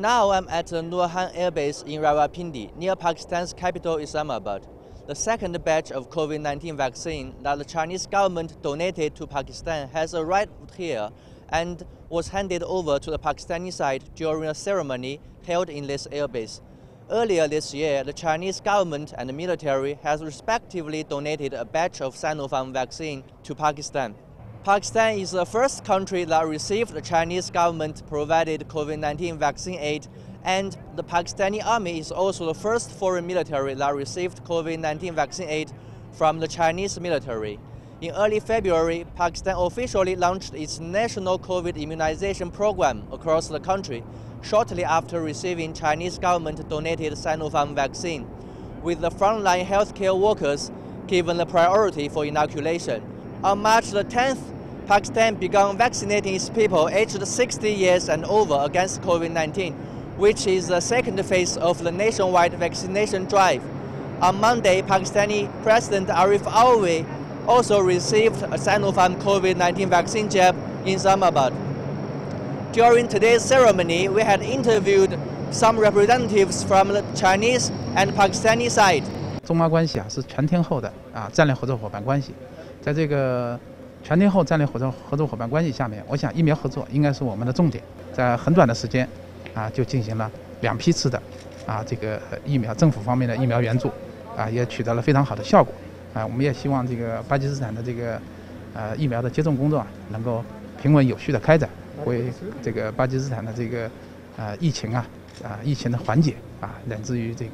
Now I'm at the Air Base in Rawalpindi, near Pakistan's capital Islamabad. The second batch of COVID-19 vaccine that the Chinese government donated to Pakistan has arrived here and was handed over to the Pakistani side during a ceremony held in this airbase. Earlier this year, the Chinese government and the military has respectively donated a batch of Sinopharm vaccine to Pakistan. Pakistan is the first country that received the Chinese government provided COVID-19 vaccine aid and the Pakistani army is also the first foreign military that received COVID-19 vaccine aid from the Chinese military. In early February, Pakistan officially launched its national COVID immunization program across the country shortly after receiving Chinese government-donated Sinopharm vaccine, with the frontline healthcare workers given the priority for inoculation. On March the 10th, Pakistan began vaccinating its people aged 60 years and over against COVID-19, which is the second phase of the nationwide vaccination drive. On Monday, Pakistani President Arif Alvi also received a Sinopharm COVID-19 vaccine jab in Islamabad. During today's ceremony, we had interviewed some representatives from the Chinese and Pakistani side. 中马关系啊是全天候的啊战略合作伙伴关系， 在这个全天候战略合作合作伙伴关系下面，我想疫苗合作应该是我们的重点。在很短的时间啊就进行了两批次的啊这个疫苗政府方面的疫苗援助啊也取得了非常好的效果啊。我们也希望这个巴基斯坦的这个呃疫苗的接种工作啊能够平稳有序的开展。为这个巴基斯坦的这个呃疫情啊啊疫情的缓解啊，乃至于这个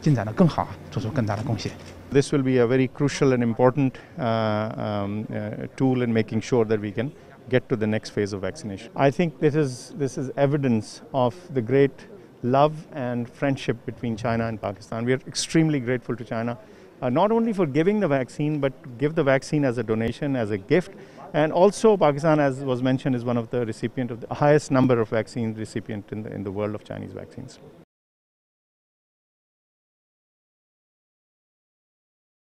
进展的更好，做出更大的贡献。This will be a very crucial and important uh, um, uh, tool in making sure that we can get to the next phase of vaccination. I think this is this is evidence of the great love and friendship between China and Pakistan. We are extremely grateful to China, uh, not only for giving the vaccine, but give the vaccine as a donation, as a gift. And also Pakistan, as was mentioned, is one of the recipient of the highest number of vaccine recipient in the, in the world of Chinese vaccines.